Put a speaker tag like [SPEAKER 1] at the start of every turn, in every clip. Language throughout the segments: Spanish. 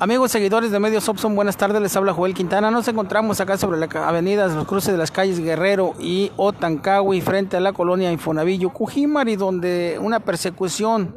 [SPEAKER 1] Amigos seguidores de Medios Opson, buenas tardes, les habla Joel Quintana. Nos encontramos acá sobre la avenida, los cruces de las calles Guerrero y Otancawi, frente a la colonia Infonavillo Cujimari, donde una persecución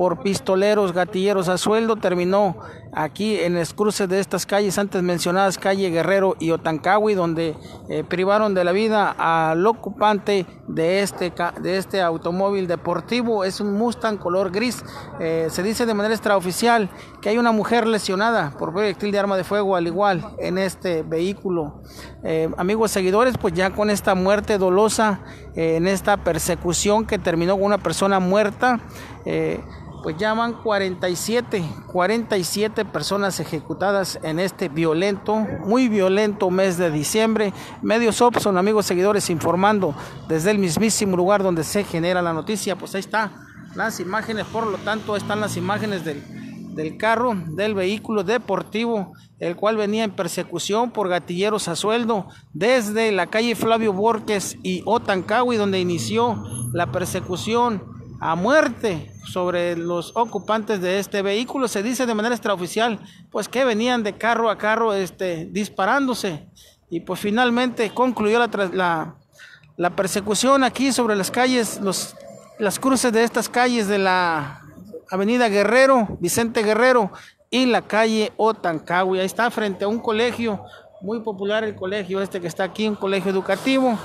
[SPEAKER 1] por pistoleros, gatilleros a sueldo terminó aquí en los cruces de estas calles antes mencionadas, calle Guerrero y Otancawi, donde eh, privaron de la vida al ocupante de este, de este automóvil deportivo. Es un Mustang color gris. Eh, se dice de manera extraoficial que hay una mujer lesionada por proyectil de arma de fuego al igual en este vehículo. Eh, amigos seguidores, pues ya con esta muerte dolosa, en esta persecución que terminó con una persona muerta, pues ya van 47, 47 personas ejecutadas en este violento, muy violento mes de diciembre. Medios Opson, amigos seguidores, informando desde el mismísimo lugar donde se genera la noticia. Pues ahí está las imágenes, por lo tanto, están las imágenes del, del carro, del vehículo deportivo, el cual venía en persecución por gatilleros a sueldo desde la calle Flavio Borges y Otancawi, donde inició la persecución a muerte sobre los ocupantes de este vehículo. Se dice de manera extraoficial, pues que venían de carro a carro este, disparándose. Y pues finalmente concluyó la, la, persecución aquí sobre las calles, los, las cruces de estas calles de la Avenida Guerrero, Vicente Guerrero y la calle Otancagui. Ahí está frente a un colegio, muy popular el colegio este que está aquí, un colegio educativo.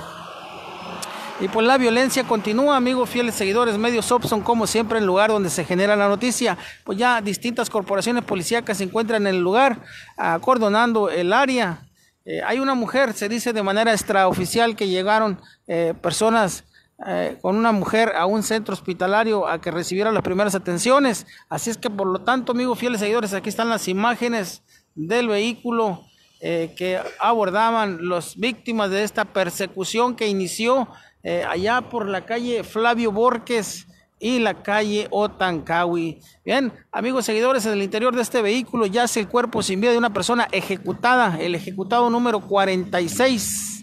[SPEAKER 1] Y pues la violencia continúa, amigos fieles seguidores, medios Opson, como siempre, el lugar donde se genera la noticia. Pues ya distintas corporaciones policíacas se encuentran en el lugar, acordonando el área. Eh, hay una mujer, se dice de manera extraoficial, que llegaron eh, personas eh, con una mujer a un centro hospitalario a que recibiera las primeras atenciones. Así es que, por lo tanto, amigos fieles seguidores, aquí están las imágenes del vehículo que abordaban las víctimas de esta persecución que inició eh, allá por la calle Flavio Borges y la calle Otancawi. Bien, amigos seguidores, en el interior de este vehículo yace el cuerpo sin vida de una persona ejecutada, el ejecutado número 46.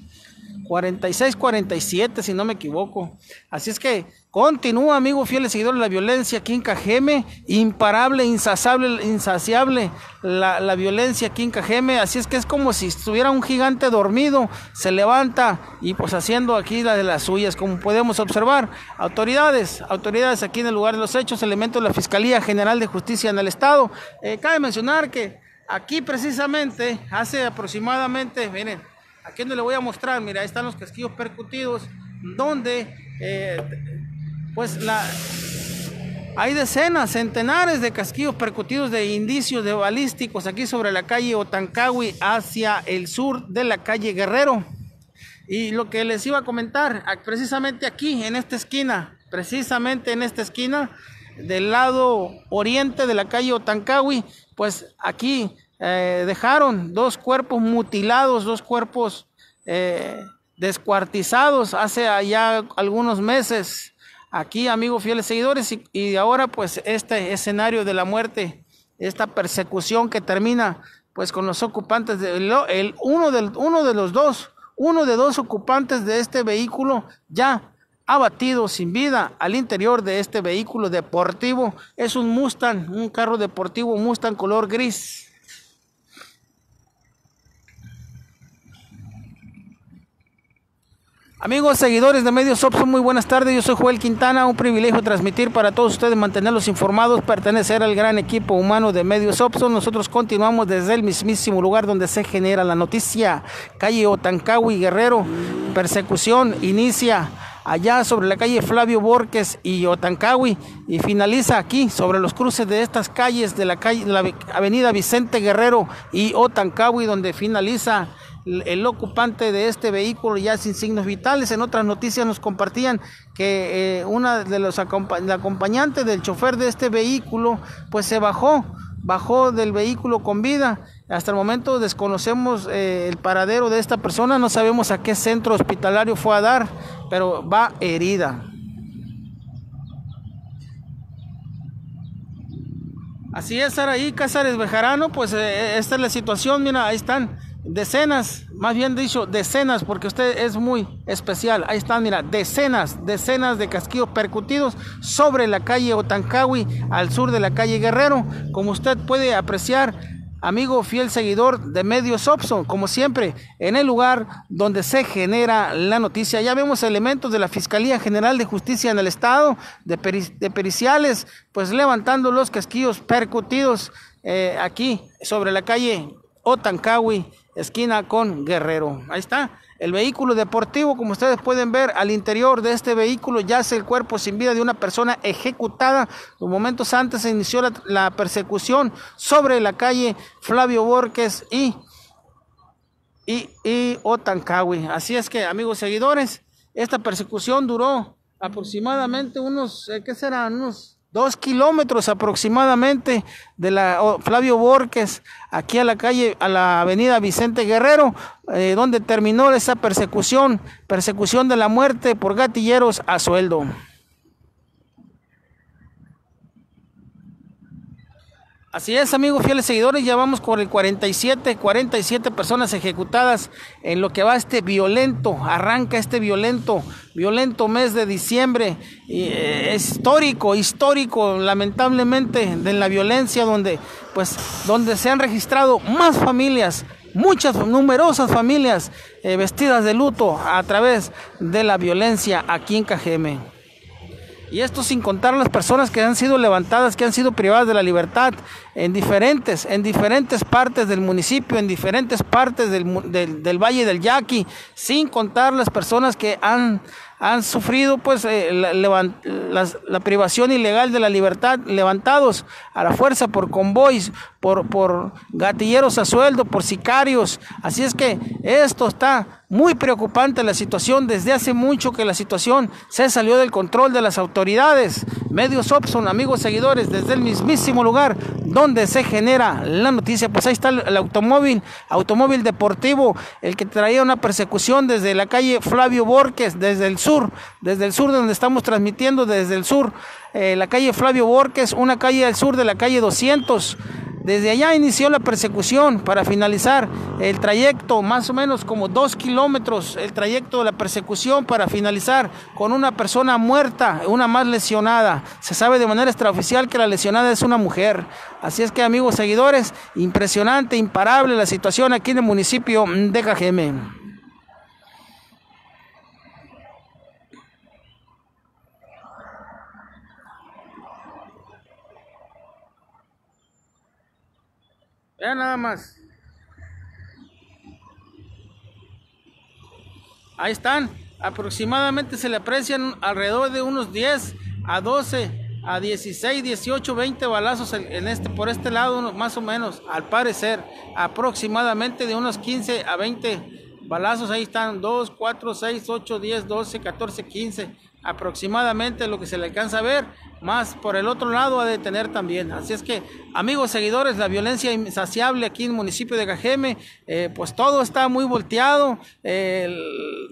[SPEAKER 1] 46-47, si no me equivoco. Así es que continúa, amigo fiel seguidor de la violencia aquí en Cajeme, imparable, insaciable, insaciable la, la, violencia aquí en Cajeme. Así es que es como si estuviera un gigante dormido, se levanta y pues haciendo aquí la de las suyas, como podemos observar. Autoridades, autoridades aquí en el lugar de los hechos, elementos de la Fiscalía General de Justicia en el Estado. Eh, cabe mencionar que aquí precisamente, hace aproximadamente, miren, Aquí no le voy a mostrar, mira, ahí están los casquillos percutidos, donde eh, pues la, hay decenas, centenares de casquillos percutidos de indicios de balísticos aquí sobre la calle Otancawi hacia el sur de la calle Guerrero. Y lo que les iba a comentar, precisamente aquí, en esta esquina, precisamente en esta esquina, del lado oriente de la calle Otancawi, pues aquí eh, dejaron dos cuerpos mutilados, dos cuerpos eh, descuartizados hace allá algunos meses. Aquí, amigos fieles seguidores, y, ahora pues este escenario de la muerte, esta persecución que termina pues con los ocupantes, de, uno, del, uno de los dos, uno de dos ocupantes de este vehículo ya abatido sin vida al interior de este vehículo deportivo. Es un Mustang, un carro deportivo Mustang color gris. Amigos, seguidores de Medios Opson, muy buenas tardes. Yo soy Joel Quintana. Un privilegio transmitir para todos ustedes, mantenerlos informados, pertenecer al gran equipo humano de Medios Opson. Nosotros continuamos desde el mismísimo lugar donde se genera la noticia. Calle Otancawi Guerrero. Persecución inicia allá sobre la calle Flavio Borges y Otancawi y finaliza aquí sobre los cruces de estas calles de la calle, avenida Vicente Guerrero y Otancawi, donde finaliza el ocupante de este vehículo ya sin signos vitales. En otras noticias nos compartían que eh, una de los acompañantes del chofer de este vehículo pues se bajó, bajó del vehículo con vida. Hasta el momento desconocemos eh, el paradero de esta persona, no sabemos a qué centro hospitalario fue a dar, pero va herida. Así es, Saraí Cázares Bejarano, pues eh, esta es la situación, mira, ahí están decenas, más bien dicho, decenas, porque usted es muy especial. Ahí están, mira, decenas, decenas de casquillos percutidos sobre la calle Otancawi, al sur de la calle Guerrero. Como usted puede apreciar, amigo fiel seguidor de Medios Opson, como siempre, en el lugar donde se genera la noticia. Ya vemos elementos de la Fiscalía General de Justicia en el Estado, de, periciales, pues levantando los casquillos percutidos eh, aquí sobre la calle Otancawi esquina con Guerrero. Ahí está. El vehículo deportivo, como ustedes pueden ver, al interior de este vehículo yace el cuerpo sin vida de una persona ejecutada. Momentos antes se inició la, persecución sobre la calle Flavio Borges y, y, y. Así es que, amigos seguidores, esta persecución duró aproximadamente unos, eh, ¿qué serán? Unos dos kilómetros aproximadamente de la Flavio Borges, aquí a la calle, a la avenida Vicente Guerrero, eh, donde terminó esa persecución, persecución de la muerte por gatilleros a sueldo. Así es, amigos fieles seguidores, ya vamos con el 47, 47 personas ejecutadas en lo que va este violento, arranca este violento, violento mes de diciembre, eh, histórico, histórico, lamentablemente, de la violencia donde, pues, donde se han registrado más familias, muchas, numerosas familias eh, vestidas de luto a través de la violencia aquí en Cajeme. Y esto sin contar las personas que han sido levantadas, que han sido privadas de la libertad en diferentes, en diferentes partes del municipio, en diferentes partes del, del Valle del Yaqui, sin contar las personas que han han sufrido pues eh, la, privación ilegal de la libertad levantados a la fuerza por convoys, por, por gatilleros a sueldo, por sicarios. Así es que esto está muy preocupante la situación. Desde hace mucho que la situación se salió del control de las autoridades. Medios Opson, amigos seguidores, desde el mismísimo lugar donde se genera la noticia. Pues ahí está el, automóvil, automóvil deportivo, el que traía una persecución desde la calle Flavio Borges, desde el sur, desde el sur donde estamos transmitiendo, desde el sur, eh, la calle Flavio Borges, una calle al sur de la calle 200. Desde allá inició la persecución para finalizar el trayecto, más o menos como dos kilómetros, el trayecto de la persecución para finalizar con una persona muerta, una más lesionada. Se sabe de manera extraoficial que la lesionada es una mujer. Así es que amigos seguidores, impresionante, imparable la situación aquí en el municipio de Cajeme. Ya nada más. Ahí están. Aproximadamente se le aprecian alrededor de unos 10 a 12 a 16, 18, 20 balazos en este, por este lado, más o menos, al parecer, aproximadamente de unos 15 a 20 balazos. Ahí están 2, 4, 6, 8, 10, 12, 14, 15 aproximadamente lo que se le alcanza a ver, más por el otro lado a detener también. Así es que, amigos seguidores, la violencia insaciable aquí en el municipio de Cajeme, eh, pues todo está muy volteado,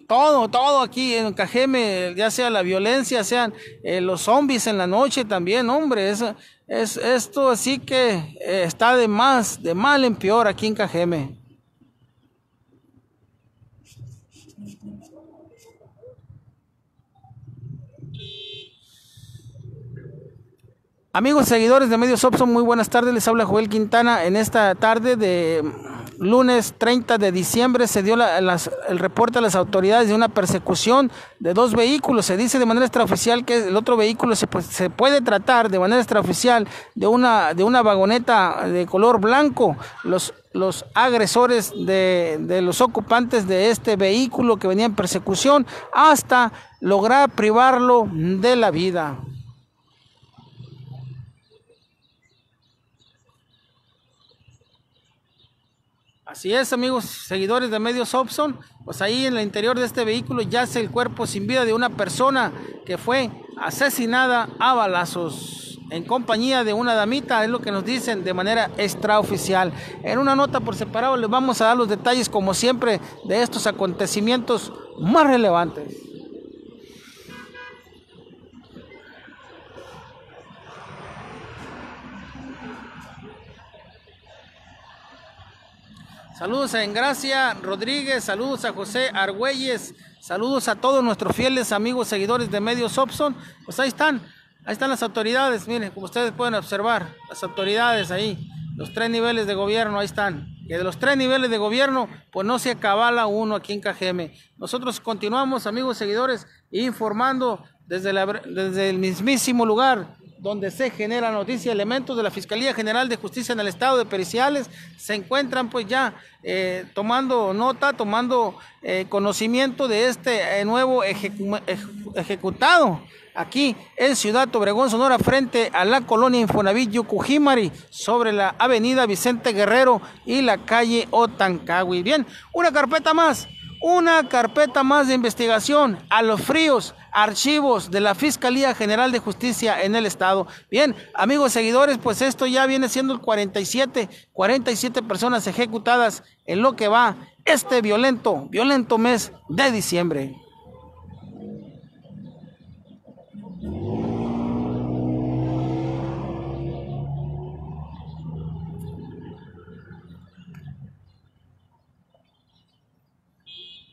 [SPEAKER 1] todo, todo aquí en Cajeme, ya sea la violencia, sean eh, los zombies en la noche también, hombre, es, es esto así que eh, está de más, de mal en peor aquí en Cajeme. Amigos seguidores de Medios Opson, muy buenas tardes. Les habla Joel Quintana. En esta tarde de lunes 30 de diciembre se dio el reporte a las autoridades de una persecución de dos vehículos. Se dice de manera extraoficial que el otro vehículo se, se puede tratar de manera extraoficial de una, de una vagoneta de color blanco. Los, los agresores de, de los ocupantes de este vehículo que venía en persecución hasta lograr privarlo de la vida. Así es, amigos, seguidores de Medios Opson, pues ahí en el interior de este vehículo yace el cuerpo sin vida de una persona que fue asesinada a balazos en compañía de una damita, es lo que nos dicen de manera extraoficial. En una nota por separado les vamos a dar los detalles, como siempre, de estos acontecimientos más relevantes. Saludos a Engracia Rodríguez, saludos a José Argüelles, saludos a todos nuestros fieles amigos seguidores de Medios Opson. Pues ahí están, ahí están las autoridades, miren, como ustedes pueden observar, las autoridades ahí, los tres niveles de gobierno, ahí están. Que de los tres niveles de gobierno, pues no se acabala uno aquí en KGM. Nosotros continuamos, amigos seguidores, informando desde, desde el mismísimo lugar donde se genera noticia, elementos de la Fiscalía General de Justicia en el Estado de Periciales se encuentran pues ya eh, tomando nota, tomando eh, conocimiento de este eh, nuevo ejecutado aquí en Ciudad Obregón, Sonora, frente a la colonia Infonavit Yucujimari, sobre la avenida Vicente Guerrero y la calle Otancagui. Bien, una carpeta más una carpeta más de investigación a los fríos archivos de la Fiscalía General de Justicia en el Estado. Bien, amigos seguidores, pues esto ya viene siendo el 47, 47 personas ejecutadas en lo que va este violento, violento mes de diciembre.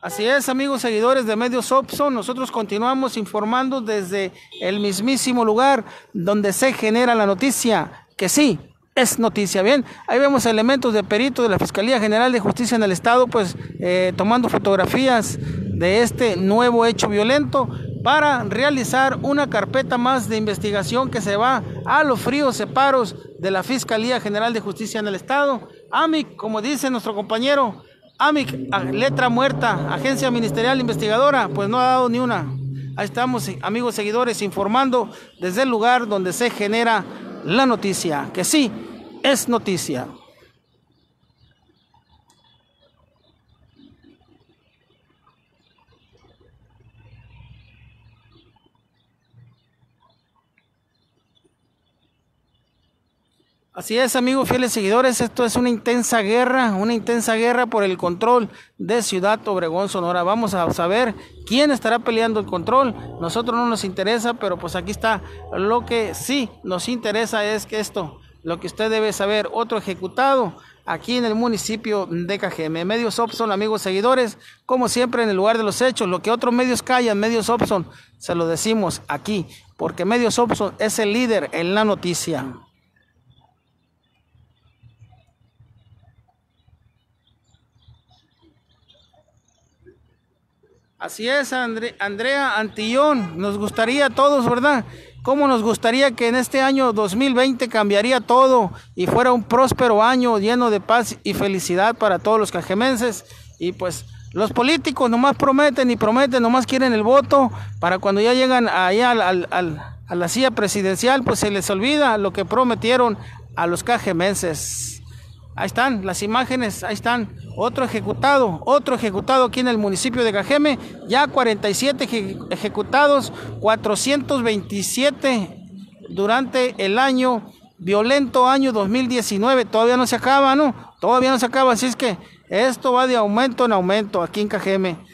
[SPEAKER 1] Así es, amigos seguidores de Medios Opson, nosotros continuamos informando desde el mismísimo lugar donde se genera la noticia, que sí, es noticia. Bien, ahí vemos elementos de perito de la Fiscalía General de Justicia en el Estado, pues eh, tomando fotografías de este nuevo hecho violento para realizar una carpeta más de investigación que se va a los fríos separos de la Fiscalía General de Justicia en el Estado. AMIC, como dice nuestro compañero, AMIC, letra muerta, agencia ministerial investigadora, pues no ha dado ni una. Ahí estamos, amigos seguidores, informando desde el lugar donde se genera la noticia, que sí, es noticia. Así es, amigos fieles seguidores, esto es una intensa guerra, una intensa guerra por el control de Ciudad Obregón, Sonora. Vamos a saber quién estará peleando el control. Nosotros no nos interesa, pero pues aquí está. Lo que sí nos interesa es que esto, lo que usted debe saber, otro ejecutado aquí en el municipio de KGM. Medios Opson, amigos seguidores, como siempre en el lugar de los hechos, lo que otros medios callan, Medios Opson, se lo decimos aquí, porque Medios Opson es el líder en la noticia. Así es, Andrea Antillón. Nos gustaría a todos, ¿verdad? ¿Cómo nos gustaría que en este año 2020 cambiaría todo y fuera un próspero año lleno de paz y felicidad para todos los cajemenses? Y pues los políticos nomás prometen y prometen, nomás quieren el voto para cuando ya llegan allá a la silla presidencial, pues se les olvida lo que prometieron a los cajemenses. Ahí están las imágenes, ahí están. Otro ejecutado, otro ejecutado aquí en el municipio de Cajeme. Ya 47 ejecutados, 427 durante el año, violento año 2019. Todavía no se acaba, ¿no? Todavía no se acaba, así es que esto va de aumento en aumento aquí en Cajeme.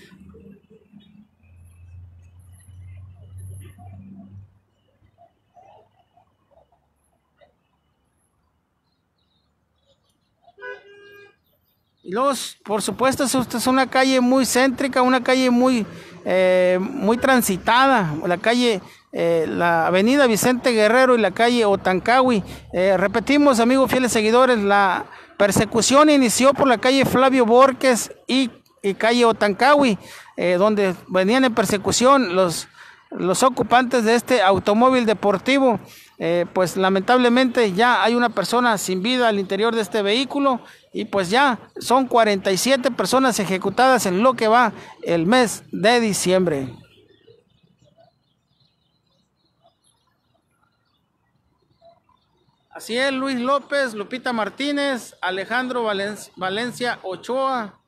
[SPEAKER 1] Y luego, por supuesto, esta es una calle muy céntrica, una calle muy, eh, muy transitada, la calle, eh, la avenida Vicente Guerrero y la calle Otancawi. Eh, repetimos, amigos fieles seguidores, la persecución inició por la calle Flavio Borges y, calle Otancawi, donde venían en persecución los, los ocupantes de este automóvil deportivo. Pues lamentablemente ya hay una persona sin vida al interior de este vehículo y pues ya son 47 personas ejecutadas en lo que va el mes de diciembre. Así es, Luis López, Lupita Martínez, Alejandro Valencia Ochoa,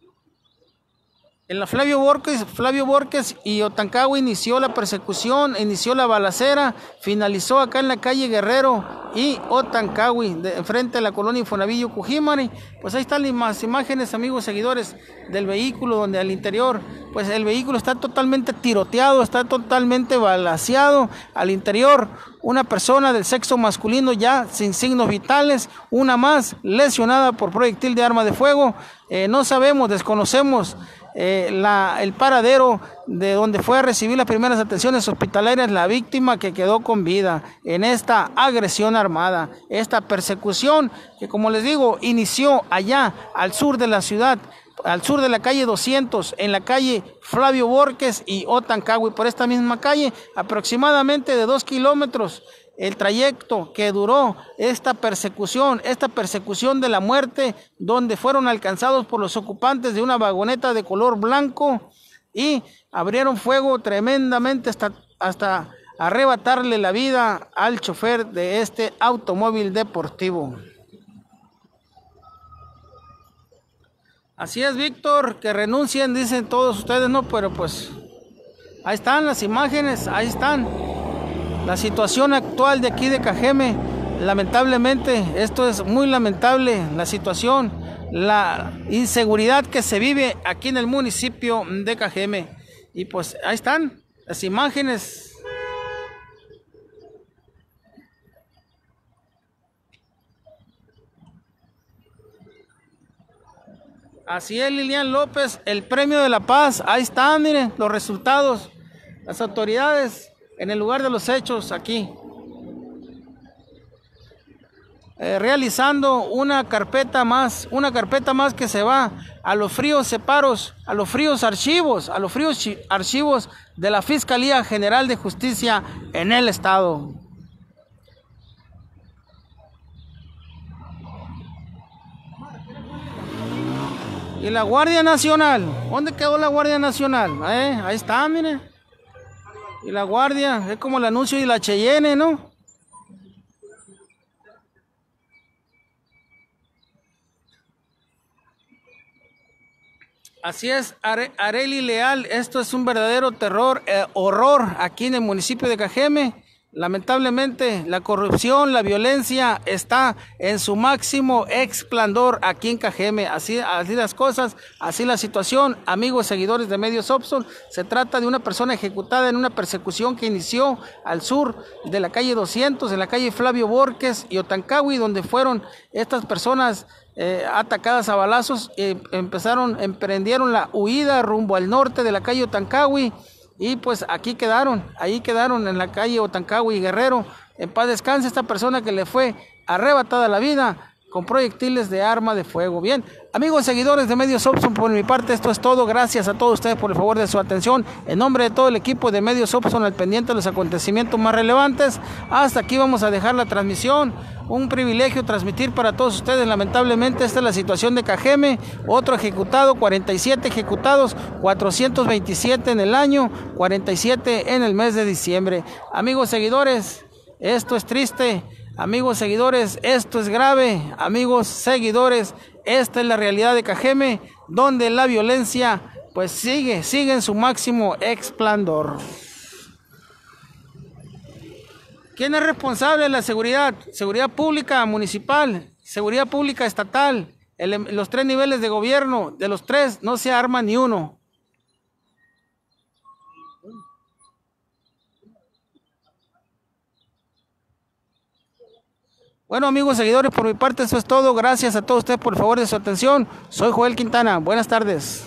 [SPEAKER 1] en la Flavio Borges, Flavio Borges y Otancagua inició la persecución, inició la balacera, finalizó acá en la calle Guerrero y Otancagui, de, frente a la colonia Infonavillo Cujimari. Pues ahí están las imágenes, amigos seguidores, del vehículo, donde al interior, pues el vehículo está totalmente tiroteado, está totalmente balaseado. Al interior, una persona del sexo masculino ya sin signos vitales, una más lesionada por proyectil de arma de fuego. Eh, no sabemos, desconocemos eh, la, el paradero de donde fue a recibir las primeras atenciones hospitalarias la víctima que quedó con vida en esta agresión armada, esta persecución que como les digo inició allá al sur de la ciudad al sur de la calle 200, en la calle Flavio Borges y Otancagui, por esta misma calle, aproximadamente de dos kilómetros el trayecto que duró esta persecución, esta persecución de la muerte, donde fueron alcanzados por los ocupantes de una vagoneta de color blanco y abrieron fuego tremendamente hasta, hasta arrebatarle la vida al chofer de este automóvil deportivo. Así es, Víctor, que renuncien, dicen todos ustedes, no, pero pues ahí están las imágenes, ahí están. La situación actual de aquí de Cajeme, lamentablemente, esto es muy lamentable, la situación, la inseguridad que se vive aquí en el municipio de Cajeme. Y pues ahí están las imágenes Así es, Lilian López, el premio de la paz. Ahí están, miren, los resultados. Las autoridades en el lugar de los hechos, aquí. Eh, realizando una carpeta más, una carpeta más que se va a los fríos separos, a los fríos archivos, a los fríos archivos de la Fiscalía General de Justicia en el Estado. Y la Guardia Nacional, ¿dónde quedó la Guardia Nacional? Eh, ahí está, mire. Y la Guardia, es como el anuncio y la Cheyenne, ¿no? Así es, Areli Leal, esto es un verdadero terror, eh, horror aquí en el municipio de Cajeme. Lamentablemente, la corrupción, la violencia está en su máximo esplendor aquí en Cajeme. Así, las cosas, así la situación. Amigos, seguidores de Medios Opson, se trata de una persona ejecutada en una persecución que inició al sur de la calle 200, en la calle Flavio Borges y Otancagui, donde fueron estas personas eh, atacadas a balazos. y empezaron, emprendieron la huida rumbo al norte de la calle Otancagui y pues aquí quedaron, ahí quedaron en la calle Otancagua y Guerrero. En paz descanse esta persona que le fue arrebatada la vida con proyectiles de arma de fuego. Bien, amigos seguidores de Medios Opson, por mi parte esto es todo. Gracias a todos ustedes por el favor de su atención. En nombre de todo el equipo de Medios Opson al pendiente de los acontecimientos más relevantes. Hasta aquí vamos a dejar la transmisión. Un privilegio transmitir para todos ustedes. Lamentablemente esta es la situación de Cajeme. Otro ejecutado, 47 ejecutados, 427 en el año, 47 en el mes de diciembre. Amigos seguidores, esto es triste. Amigos seguidores, esto es grave. Amigos seguidores, esta es la realidad de Cajeme, donde la violencia pues sigue, sigue en su máximo esplendor. ¿Quién es responsable de la seguridad? Seguridad pública municipal, seguridad pública estatal, los tres niveles de gobierno, de los tres no se arma ni uno. Bueno amigos seguidores, por mi parte eso es todo. Gracias a todos ustedes por el favor de su atención. Soy Joel Quintana. Buenas tardes.